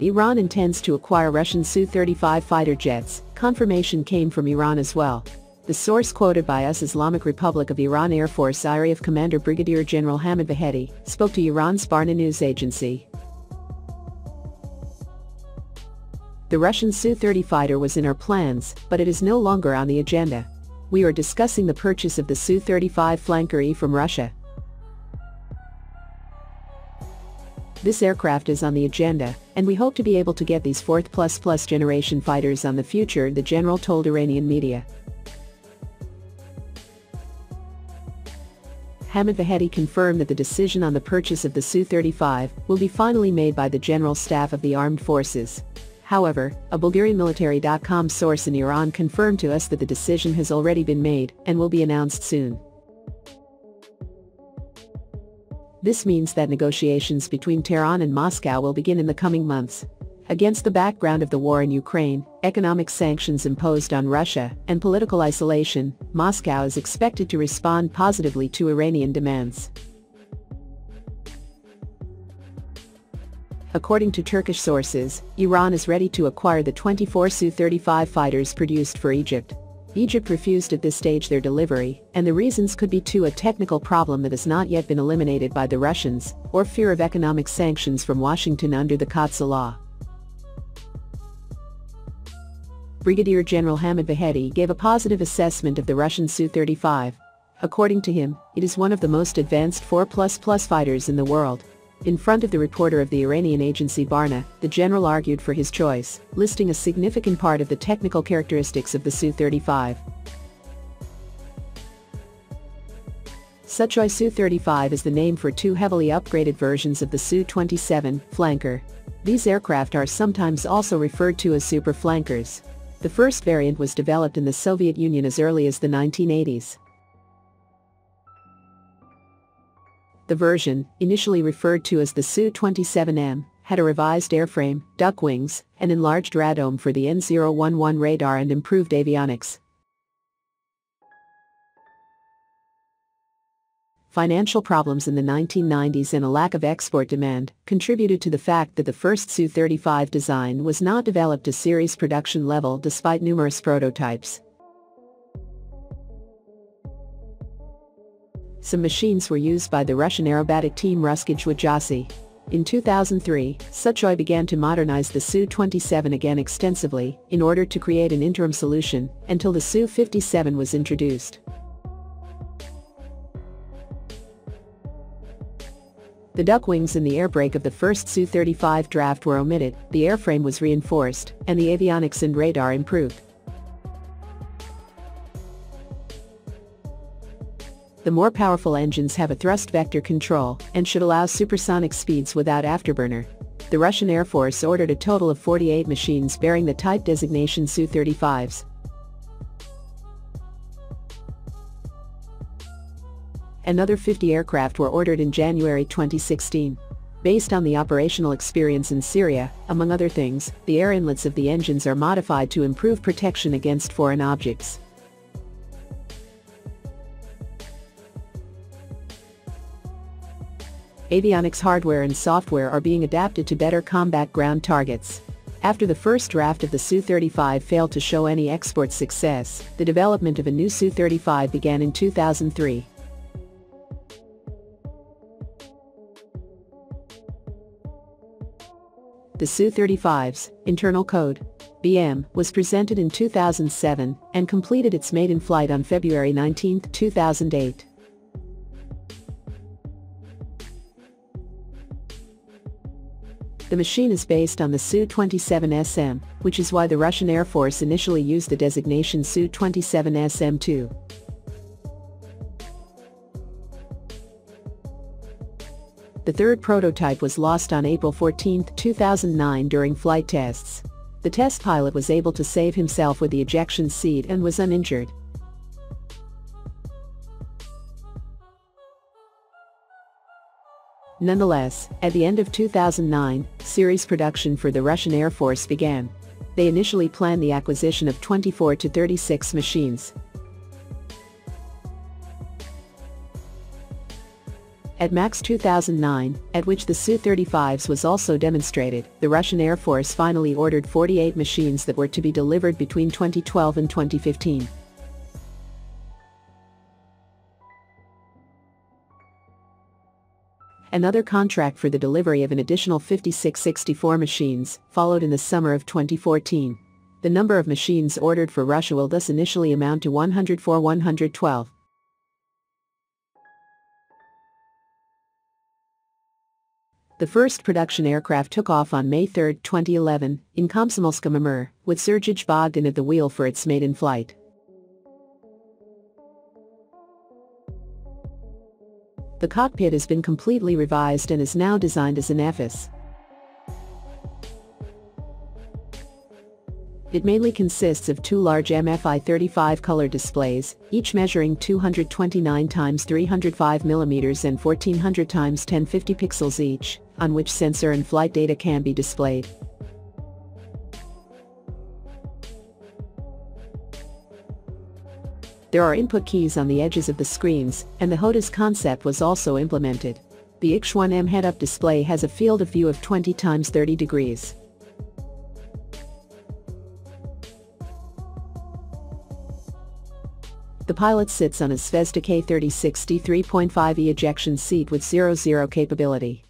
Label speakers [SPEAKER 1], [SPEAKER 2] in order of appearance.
[SPEAKER 1] Iran intends to acquire Russian Su-35 fighter jets, confirmation came from Iran as well. The source quoted by US Islamic Republic of Iran Air Force IRIAF Commander Brigadier General Hamid Vahedi spoke to Iran's Barna news agency. The Russian Su-30 fighter was in our plans, but it is no longer on the agenda. We are discussing the purchase of the Su-35 Flanker E from Russia. This aircraft is on the agenda, and we hope to be able to get these fourth plus plus generation fighters on the future, the general told Iranian media. Hamid Vahedi confirmed that the decision on the purchase of the Su-35 will be finally made by the General Staff of the Armed Forces. However, a BulgarianMilitary.com source in Iran confirmed to us that the decision has already been made and will be announced soon. This means that negotiations between Tehran and Moscow will begin in the coming months. Against the background of the war in Ukraine, economic sanctions imposed on Russia, and political isolation, Moscow is expected to respond positively to Iranian demands. According to Turkish sources, Iran is ready to acquire the 24 Su-35 fighters produced for Egypt. Egypt refused at this stage their delivery, and the reasons could be to a technical problem that has not yet been eliminated by the Russians, or fear of economic sanctions from Washington under the Quds law. Brigadier General Hamid Vahedi gave a positive assessment of the Russian Su-35. According to him, it is one of the most advanced 4++ fighters in the world. In front of the reporter of the Iranian agency Barna, the general argued for his choice, listing a significant part of the technical characteristics of the Su-35. Sukhoi Su-35 is the name for two heavily upgraded versions of the Su-27 flanker. These aircraft are sometimes also referred to as super flankers. The first variant was developed in the Soviet Union as early as the 1980s. The version, initially referred to as the Su-27M, had a revised airframe, duck wings, an enlarged radome for the N011 radar and improved avionics. Financial problems in the 1990s and a lack of export demand contributed to the fact that the first Su-35 design was not developed to series production level despite numerous prototypes. Some machines were used by the Russian aerobatic team Ruskij. In 2003, Sukhoi began to modernize the Su-27 again extensively in order to create an interim solution until the Su-57 was introduced. The duck wings and the air brake of the first Su-35 draft were omitted, the airframe was reinforced, and the avionics and radar improved. The more powerful engines have a thrust vector control and should allow supersonic speeds without afterburner. The Russian Air Force ordered a total of 48 machines bearing the type designation Su-35s. Another 50 aircraft were ordered in January 2016. Based on the operational experience in Syria, among other things, the air inlets of the engines are modified to improve protection against foreign objects. Avionics hardware and software are being adapted to better combat ground targets. After the first draft of the Su-35 failed to show any export success, the development of a new Su-35 began in 2003. The Su-35's internal code, BM, was presented in 2007 and completed its maiden flight on February 19, 2008. The machine is based on the Su-27SM, which is why the Russian Air Force initially used the designation Su-27SM-2. The third prototype was lost on April 14, 2009 during flight tests. The test pilot was able to save himself with the ejection seat and was uninjured. Nonetheless, at the end of 2009, series production for the Russian Air Force began. They initially planned the acquisition of 24 to 36 machines, At MAKS 2009, at which the Su-35s was also demonstrated, the Russian Air Force finally ordered 48 machines that were to be delivered between 2012 and 2015. Another contract for the delivery of an additional 56-64 machines followed in the summer of 2014. The number of machines ordered for Russia will thus initially amount to 104-112. The first production aircraft took off on May 3, 2011, in Komsomolsk-on-Amur, with Sergej Bogdan at the wheel for its maiden flight. The cockpit has been completely revised and is now designed as an EFIS. It mainly consists of two large MFI 35 color displays, each measuring 229 x 305 mm and 1400 x 1050 pixels each, on which sensor and flight data can be displayed. There are input keys on the edges of the screens, and the HOTAS concept was also implemented. The IX1M head-up display has a field of view of 20 x 30 degrees. The pilot sits on a Zvezda K36D 3.5e ejection seat with 0-0 capability.